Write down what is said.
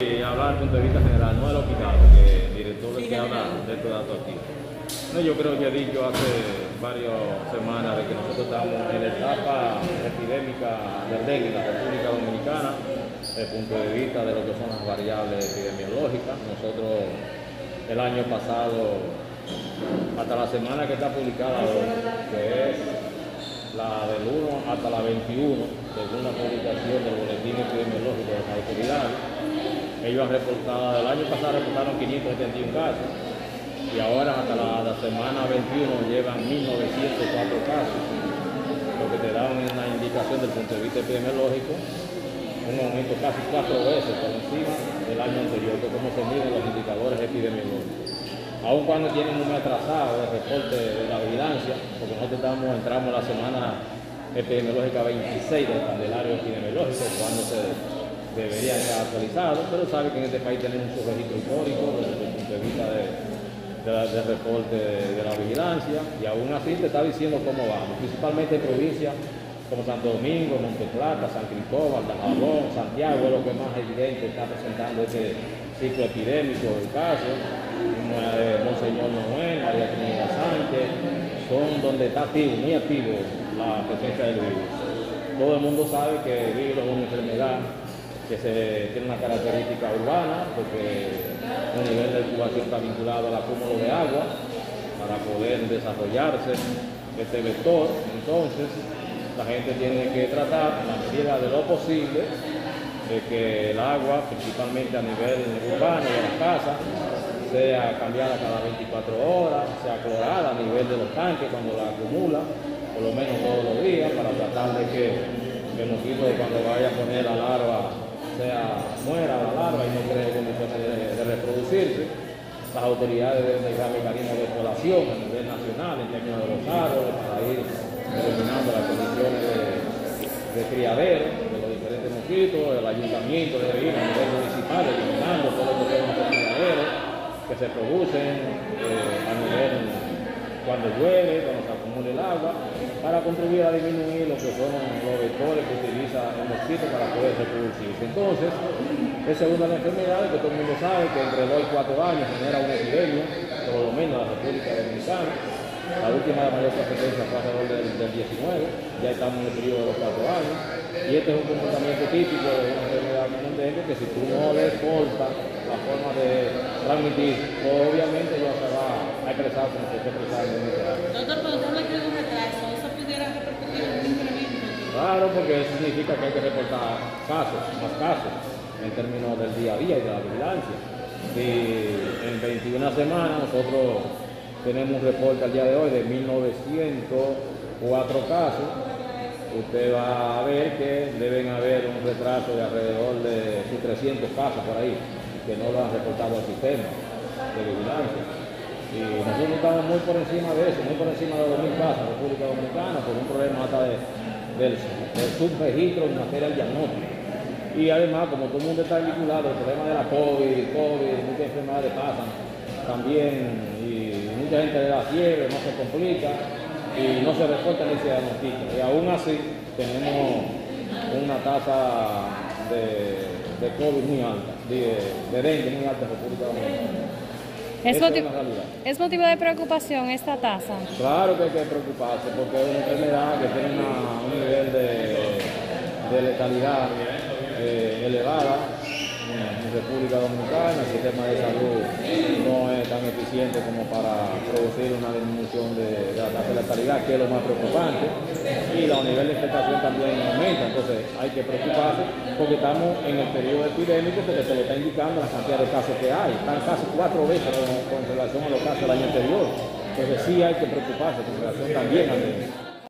Y hablar desde el punto de vista general, no del hospital, que el director es el que habla de estos datos aquí. No, yo creo que he dicho hace varias semanas de que nosotros estamos en la etapa epidémica del dengue en la República Dominicana, desde el punto de vista de lo que son las variables epidemiológicas. Nosotros el año pasado, hasta la semana que está publicada hoy, que es la del 1 hasta la 21, según la publicación del boletín epidemiológico de las autoridades, ellos han reportado, el año pasado reportaron 571 casos y ahora hasta la, semana 21 llevan 1904 casos, lo que te da una indicación del punto de vista epidemiológico, un aumento casi cuatro veces por encima del año anterior, que como se miden los indicadores epidemiológicos. Aun cuando tienen un mes atrasado el reporte de la vigilancia, porque nosotros estamos, entramos en la semana epidemiológica 26 del calendario epidemiológico, cuando se debería estar actualizado, pero sabe que en este país tenemos un registro histórico desde el punto de vista de, de reporte de, de, la vigilancia y aún así te está diciendo cómo vamos, principalmente en provincias como Santo Domingo, Monteplata, San Cristóbal, Dajabón, Santiago, es lo que más evidente está presentando este ciclo epidémico del caso, de Monseñor Noel, María Trinidad Sánchez, son donde está activo, muy activo la presencia del virus. Todo el mundo sabe que el virus es una enfermedad que se, tiene una característica urbana, porque el nivel de incubación está vinculado al acúmulo de agua para poder desarrollarse este vector. Entonces, la gente tiene que tratar, en la medida de lo posible, de que el agua, principalmente a nivel urbano de las casas, sea cambiada cada 24 horas, sea clorada a nivel de los tanques cuando la acumula, por lo menos todos los días, para tratar de que el mosquito cuando vaya a poner la larva sea muera la larva y no cree condiciones de, de reproducirse. Las autoridades deben dejar mecanismos de población a nivel nacional en términos de los árboles para ir determinando las condiciones de, de criadero de los diferentes mosquitos, el ayuntamiento debe ir a nivel municipal eliminando todos los problemas de criaderos que se producen eh, a nivel cuando llueve, cuando se acumula el agua, para contribuir a disminuir lo que son los vectores que utiliza el mosquito para poder reproducirse. Entonces, es una de las enfermedades que todo el mundo sabe que entre 2 y 4 años genera una epidemia, por lo menos en la República Dominicana. La última de mayor trascendencia fue alrededor del, del 19, ya estamos en el periodo de los 4 años. Y este es un comportamiento típico de una enfermedad que si tú no le cortas la forma de transmitir, pues obviamente ya se va a expresar como se está expresando en este año. Doctor, cuando tú hablas de un retraso, ¿eso pudiera repercutir en un incremento? Claro, porque eso significa que hay que reportar casos, más casos, en términos del día a día y de la vigilancia. Si en 21 semanas nosotros tenemos un reporte al día de hoy de 1904 casos, usted va a ver que deben haber un retraso de alrededor de sus 300 casos por ahí, que no lo han reportado al sistema de vigilancia. Y nosotros estamos muy por encima de eso, muy por encima de los 2.000 casos en República Dominicana, por un problema hasta de, del, subregistro en materia de diagnóstico. Y además, como todo el mundo está vinculado, el problema de la COVID, COVID, muchas enfermedades pasan también, mucha gente le da fiebre, no se complica, y no se reporta ni se diagnostica. Y aún así tenemos una tasa de, de COVID muy alta, de, de dengue muy alta en República Dominicana. ¿Es, motivo, es la realidad. ¿Es motivo de preocupación esta tasa? Claro que hay que preocuparse porque es una enfermedad que tiene una- un nivel de, de letalidad eh, elevada en, en República Dominicana. El sistema de salud no eficiente como para producir una disminución de, de la letalidad, que es lo más preocupante. Y el nivel de infectación también aumenta. Entonces hay que preocuparse porque estamos en el periodo epidémico porque se lo está indicando la cantidad de casos que hay. Están casi cuatro veces con, relación a los casos del año anterior. Entonces sí hay que preocuparse con relación también a